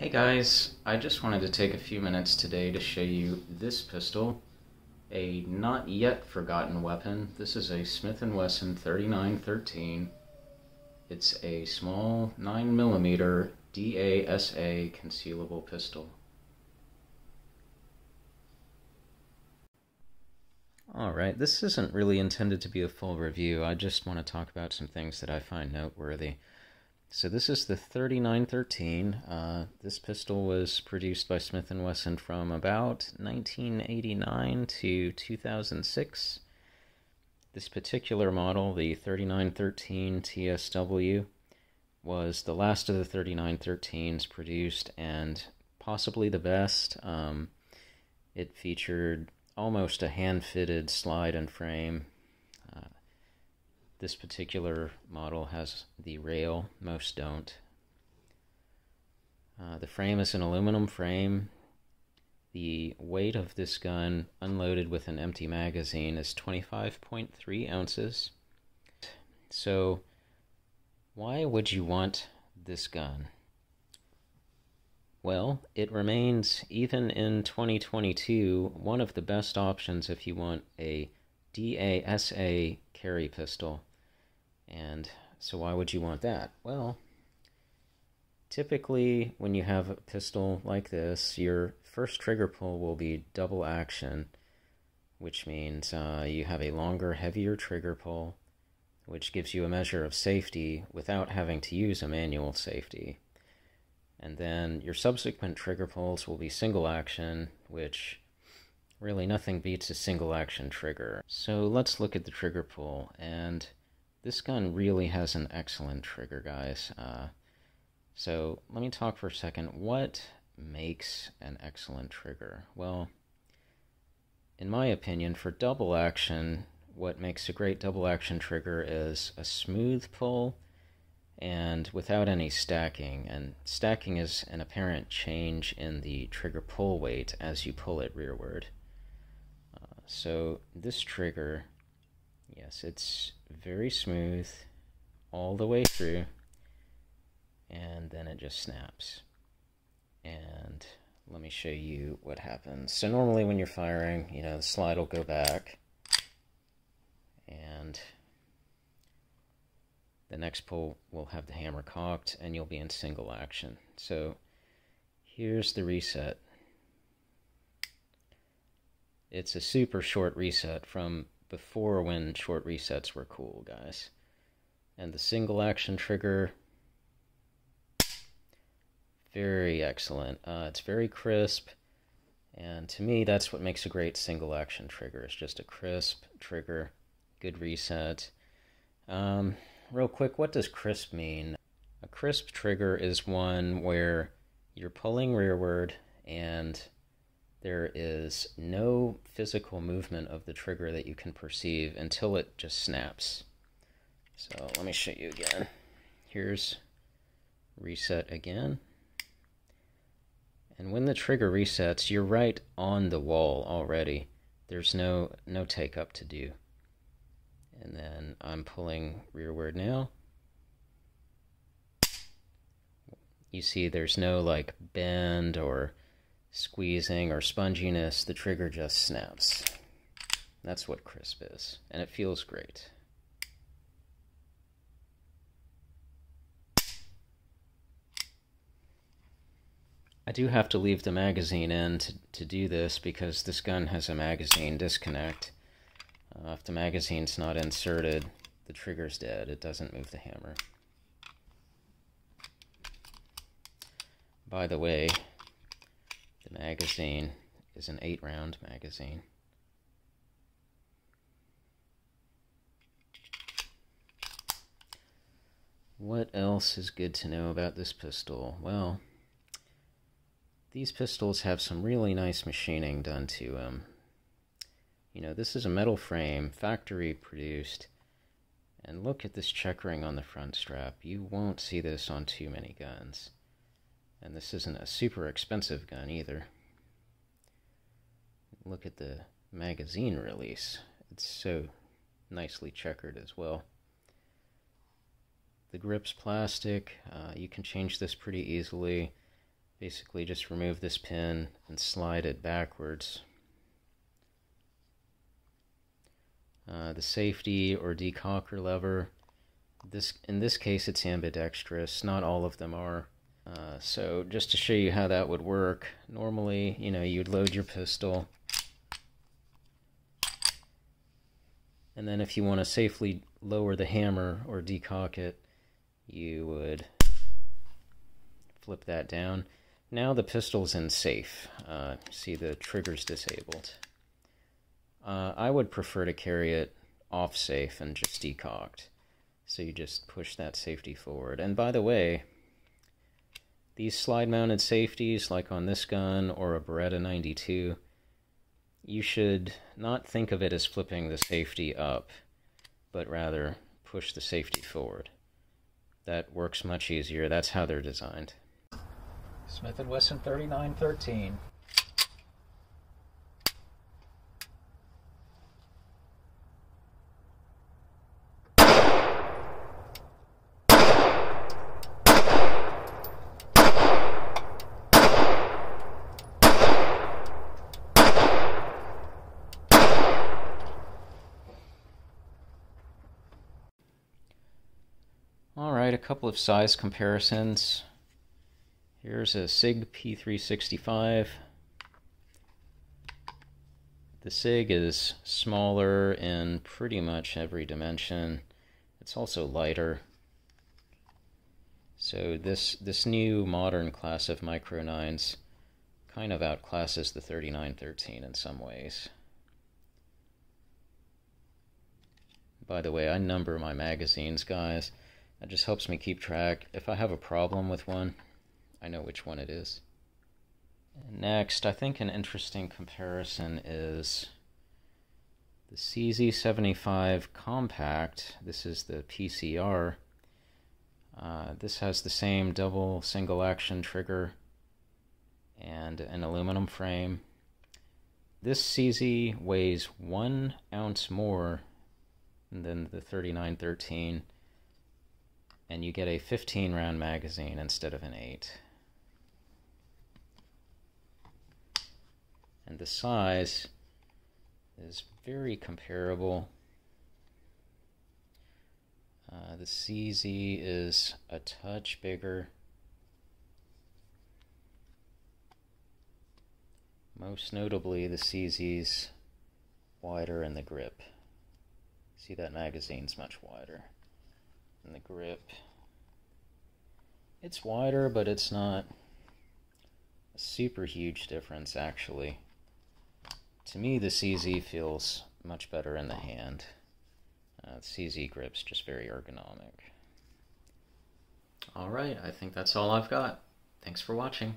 Hey guys, I just wanted to take a few minutes today to show you this pistol, a not yet forgotten weapon. This is a Smith & Wesson 3913. It's a small 9mm DASA concealable pistol. Alright, this isn't really intended to be a full review. I just want to talk about some things that I find noteworthy. So this is the 3913. Uh, this pistol was produced by Smith & Wesson from about 1989 to 2006. This particular model, the 3913 TSW, was the last of the 3913s produced and possibly the best. Um, it featured almost a hand-fitted slide and frame this particular model has the rail, most don't. Uh, the frame is an aluminum frame. The weight of this gun, unloaded with an empty magazine, is 25.3 ounces. So, why would you want this gun? Well, it remains, even in 2022, one of the best options if you want a DASA carry pistol. And so why would you want that? Well, typically when you have a pistol like this, your first trigger pull will be double action, which means uh, you have a longer, heavier trigger pull, which gives you a measure of safety without having to use a manual safety. And then your subsequent trigger pulls will be single action, which really nothing beats a single action trigger. So let's look at the trigger pull and this gun really has an excellent trigger, guys. Uh, so let me talk for a second. What makes an excellent trigger? Well, in my opinion, for double action, what makes a great double action trigger is a smooth pull and without any stacking. And stacking is an apparent change in the trigger pull weight as you pull it rearward. Uh, so this trigger Yes, it's very smooth all the way through, and then it just snaps. And let me show you what happens. So normally when you're firing, you know, the slide will go back, and the next pull will have the hammer cocked, and you'll be in single action. So here's the reset. It's a super short reset from before when short resets were cool, guys. And the single action trigger, very excellent. Uh, it's very crisp, and to me, that's what makes a great single action trigger. It's just a crisp trigger, good reset. Um, real quick, what does crisp mean? A crisp trigger is one where you're pulling rearward and there is no physical movement of the trigger that you can perceive until it just snaps. So let me show you again. Here's reset again. And when the trigger resets, you're right on the wall already. There's no no take up to do. And then I'm pulling rearward now. You see there's no like bend or squeezing or sponginess, the trigger just snaps. That's what crisp is, and it feels great. I do have to leave the magazine in to, to do this because this gun has a magazine disconnect. Uh, if the magazine's not inserted, the trigger's dead. It doesn't move the hammer. By the way, the magazine is an eight round magazine. What else is good to know about this pistol? Well, these pistols have some really nice machining done to them. You know, this is a metal frame, factory produced. And look at this checkering on the front strap. You won't see this on too many guns. And this isn't a super expensive gun either. Look at the magazine release. It's so nicely checkered as well. The grip's plastic. Uh, you can change this pretty easily. basically just remove this pin and slide it backwards. Uh, the safety or decocker lever, this in this case it's ambidextrous, not all of them are. Uh, so just to show you how that would work, normally, you know, you'd load your pistol, and then if you want to safely lower the hammer or decock it, you would flip that down. Now the pistol's in safe. Uh, see the trigger's disabled. Uh, I would prefer to carry it off safe and just decocked. So you just push that safety forward. And by the way, these slide mounted safeties, like on this gun or a Beretta 92, you should not think of it as flipping the safety up, but rather push the safety forward. That works much easier. That's how they're designed. Smith & Wesson 3913. All right, a couple of size comparisons. Here's a SIG P365. The SIG is smaller in pretty much every dimension. It's also lighter. So this this new modern class of Micro 9s kind of outclasses the 3913 in some ways. By the way, I number my magazines, guys. That just helps me keep track. If I have a problem with one, I know which one it is. Next, I think an interesting comparison is the CZ75 Compact. This is the PCR. Uh, this has the same double single action trigger and an aluminum frame. This CZ weighs one ounce more than the 3913, and you get a 15 round magazine instead of an 8. and the size is very comparable. Uh, the CZ is a touch bigger. Most notably, the CZ's wider in the grip. See that magazine's much wider. And the grip, it's wider, but it's not a super huge difference actually. To me, the CZ feels much better in the hand. Uh, CZ grip's just very ergonomic. Alright, I think that's all I've got. Thanks for watching.